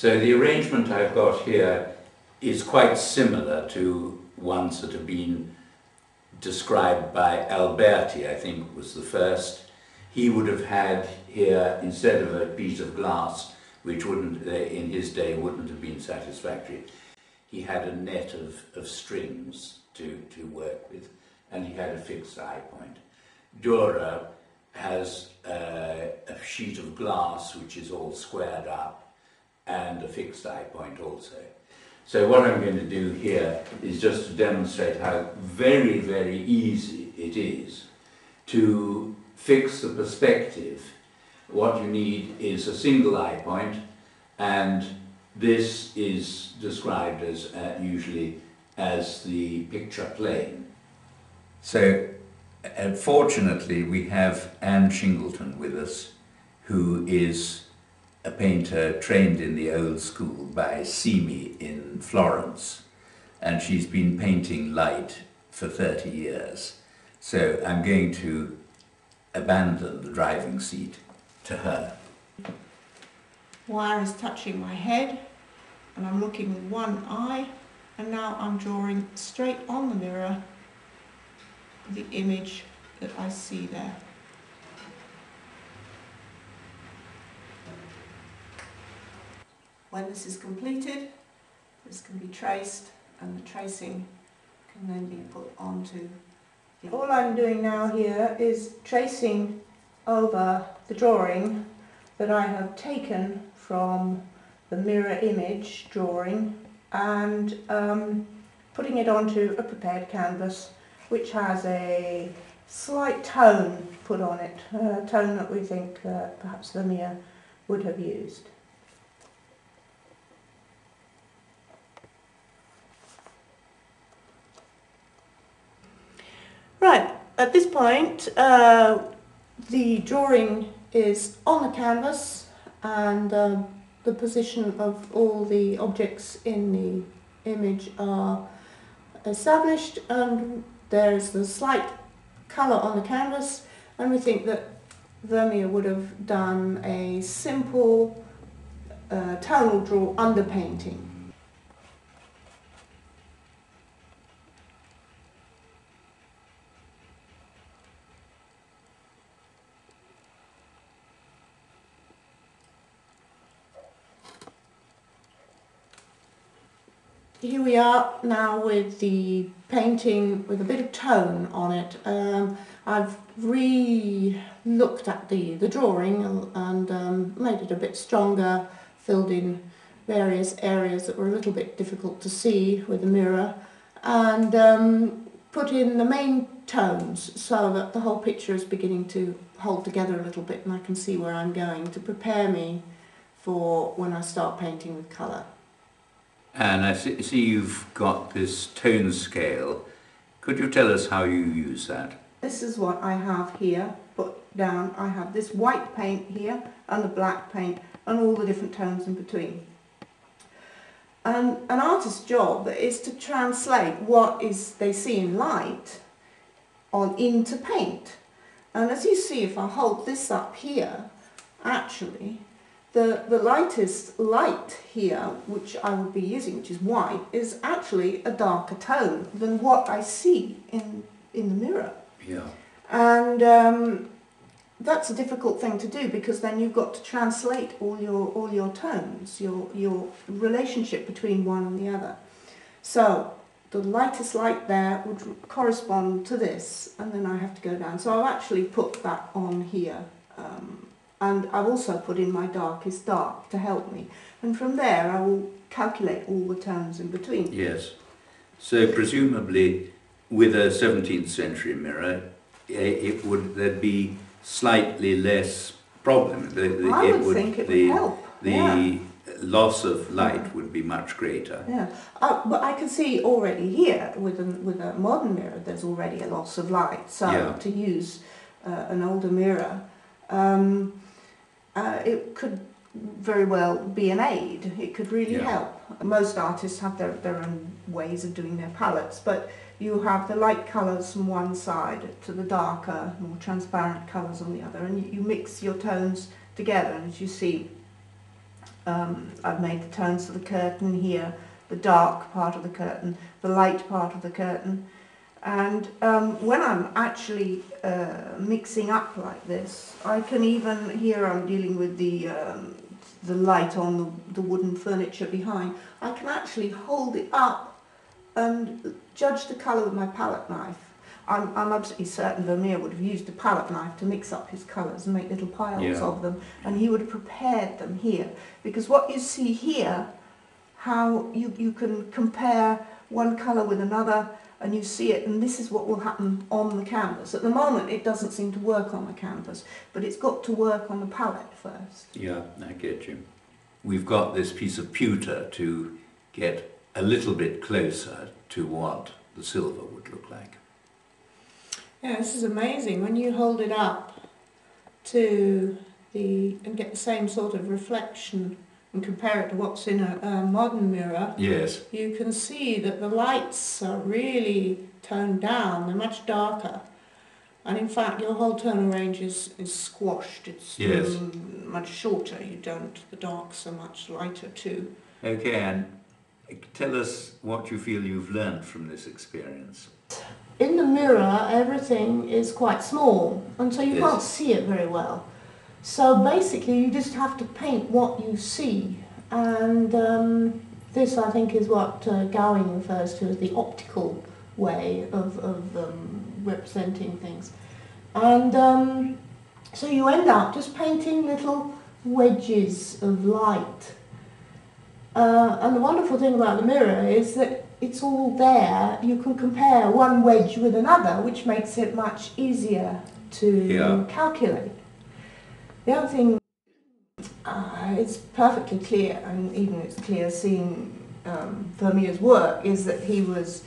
So the arrangement I've got here is quite similar to ones that have been described by Alberti, I think was the first. He would have had here, instead of a piece of glass, which wouldn't, uh, in his day, wouldn't have been satisfactory, he had a net of, of strings to, to work with, and he had a fixed eye point. Dürer has uh, a sheet of glass which is all squared up and a fixed eye point also. So what I'm going to do here is just to demonstrate how very, very easy it is to fix the perspective. What you need is a single eye point and this is described as uh, usually as the picture plane. So unfortunately we have Anne Shingleton with us who is a painter trained in the old school by Simi in Florence and she's been painting light for 30 years. So I'm going to abandon the driving seat to her. Wire is touching my head and I'm looking with one eye and now I'm drawing straight on the mirror the image that I see there. When this is completed, this can be traced and the tracing can then be put onto the... All I'm doing now here is tracing over the drawing that I have taken from the mirror image drawing and um, putting it onto a prepared canvas which has a slight tone put on it, a tone that we think uh, perhaps Vermeer would have used. Right, at this point uh, the drawing is on the canvas and um, the position of all the objects in the image are established and there's the slight colour on the canvas and we think that Vermeer would have done a simple uh, tonal draw underpainting here we are now with the painting with a bit of tone on it. Um, I've re-looked at the, the drawing and um, made it a bit stronger, filled in various areas that were a little bit difficult to see with the mirror and um, put in the main tones so that the whole picture is beginning to hold together a little bit and I can see where I'm going to prepare me for when I start painting with colour. And I see you've got this tone scale. Could you tell us how you use that? This is what I have here put down. I have this white paint here and the black paint and all the different tones in between. And an artist's job is to translate what is they see in light on into paint. And as you see, if I hold this up here, actually, the, the lightest light here, which I would be using, which is white, is actually a darker tone than what I see in, in the mirror. Yeah. And um, that's a difficult thing to do because then you've got to translate all your, all your tones, your, your relationship between one and the other. So the lightest light there would correspond to this, and then I have to go down. So I've actually put that on here. Um, and I've also put in my darkest dark to help me. And from there I will calculate all the tones in between. Yes. So presumably with a 17th century mirror it would there'd be slightly less problem. The, the, I would, would think it the, would help. The yeah. loss of light would be much greater. Yeah, uh, but I can see already here with a, with a modern mirror there's already a loss of light. So yeah. to use uh, an older mirror, um, uh, it could very well be an aid. It could really yeah. help. Most artists have their, their own ways of doing their palettes, but you have the light colours from one side to the darker, more transparent colours on the other, and you, you mix your tones together, and as you see, Um, I've made the tones for the curtain here, the dark part of the curtain, the light part of the curtain. And um, when I'm actually uh, mixing up like this, I can even, here I'm dealing with the, um, the light on the, the wooden furniture behind, I can actually hold it up and judge the colour with my palette knife. I'm, I'm absolutely certain Vermeer would have used a palette knife to mix up his colours and make little piles Yeah. of them, and he would have prepared them here. Because what you see here, how you, you can compare one colour with another, and you see it, and this is what will happen on the canvas. At the moment, it doesn't seem to work on the canvas, but it's got to work on the palette first. Yeah, I get you. We've got this piece of pewter to get a little bit closer to what the silver would look like. Yeah, this is amazing. When you hold it up to the and get the same sort of reflection and compare it to what's in a, a modern mirror, Yes, you can see that the lights are really toned down. They're much darker. And in fact, your whole tonal range is, is squashed. It's Yes. much shorter. You don't, the darks are much lighter too. okay, and uh, tell us what you feel you've learned from this experience. in the mirror everything is quite small and so you Yes. can't see it very well so basically you just have to paint what you see and um, this i think is what uh, Gowing refers to as the optical way of, of um, representing things and um, so you end up just painting little wedges of light uh, and the wonderful thing about the mirror is that it's all there. You can compare one wedge with another, which makes it much easier to Yeah. calculate. The other thing, uh, it's perfectly clear, and even it's clear seeing um, Vermeer's work, is that he was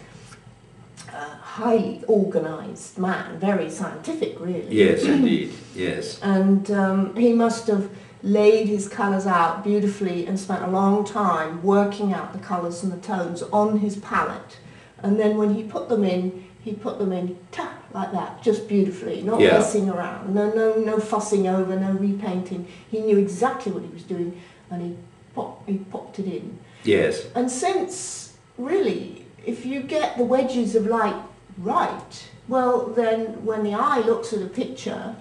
a highly organised man, very scientific, really. Yes, indeed, yes. And um, he must have laid his colours out beautifully and spent a long time working out the colours and the tones on his palette. And then when he put them in, he put them in ta, like that, just beautifully, not Yeah. messing around, no, no, no fussing over, no repainting. He knew exactly what he was doing, and he pop, he popped it in. Yes, And since, really, if you get the wedges of light right, well, then when the eye looks at a picture,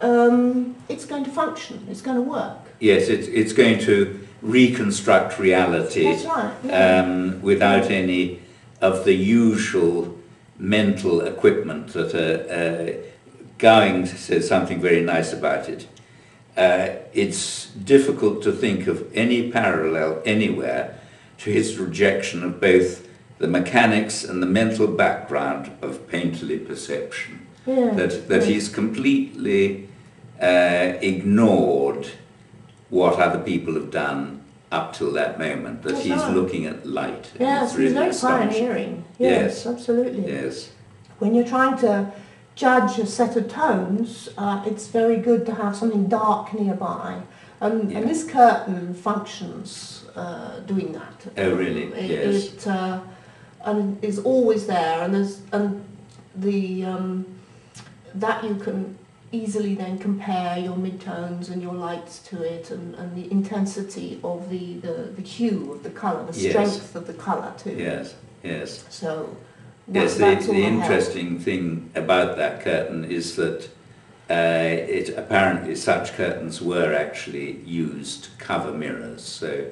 um, it's going to function, it's going to work. yes, it's, it's going to reconstruct reality That's right. Yeah. um, without any of the usual mental equipment that uh, uh, Gowing says something very nice about it. Uh, it's difficult to think of any parallel anywhere to his rejection of both the mechanics and the mental background of painterly perception. yeah. That, that yeah. he's completely uh, ignored what other people have done up till that moment, that That's he's looking at light. Yes, it's really astonishing. pioneering. Yes, Yes. absolutely. Yes, When you're trying to judge a set of tones, uh, it's very good to have something dark nearby. And, Yeah. and this curtain functions uh, doing that. Oh, really? It, Yes. It uh, and is always there, and there's and the um, that you can easily then compare your midtones and your lights to it, and, and the intensity of the, the, the hue of the colour, the Yes. strength of the colour too. yes, yes. So Yes, the, the I interesting thing about that curtain is that uh, it apparently such curtains were actually used to cover mirrors, so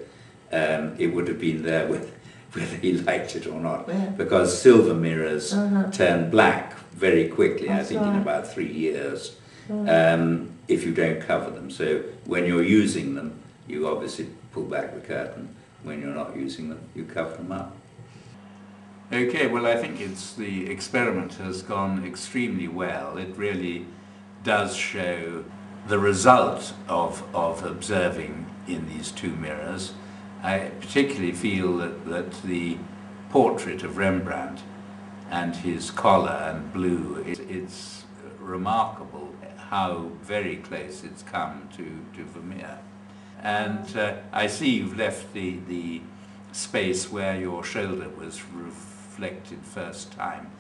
um, it would have been there whether, whether he liked it or not. Yeah. Because silver mirrors Uh-huh. turn black very quickly, I That's think in about three years. Um, if you don't cover them. So when you're using them, you obviously pull back the curtain. When you're not using them, you cover them up. Okay, well, I think it's the experiment has gone extremely well. It really does show the result of, of observing in these two mirrors. I particularly feel that, that the portrait of Rembrandt and his collar and blue, it, it's remarkable how very close it's come to, to Vermeer. And uh, I see you've left the, the space where your shoulder was reflected first time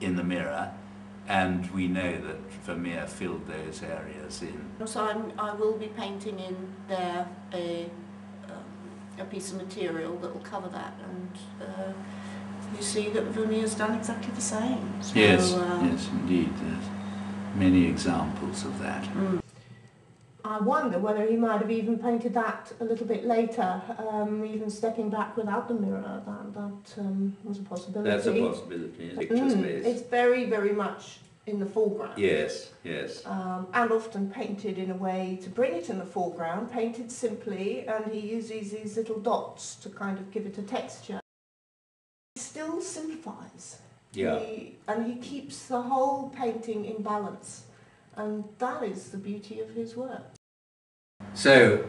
in the mirror, and we know that Vermeer filled those areas in. So I'm, I will be painting in there a, a piece of material that will cover that, and uh, you see that Vermeer's done exactly the same. So, Yes, uh, yes, indeed. There's many examples of that. mm. I wonder whether he might have even painted that a little bit later, um, even stepping back without the mirror. That, that um, was a possibility. That's a possibility. Picture Mm, space. It's very, very much in the foreground. Yes, yes. Um, and often painted in a way to bring it in the foreground, painted simply, and he uses these little dots to kind of give it a texture. He still simplifies. Yeah. He, and he keeps the whole painting in balance. And that is the beauty of his work. So,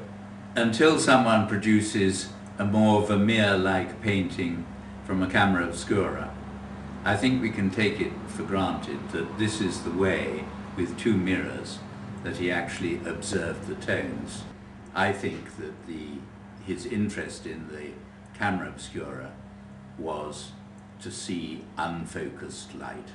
until someone produces a more Vermeer-like painting from a camera obscura, I think we can take it for granted that this is the way, with two mirrors, that he actually observed the tones. I think that the, his interest in the camera obscura was to see unfocused light.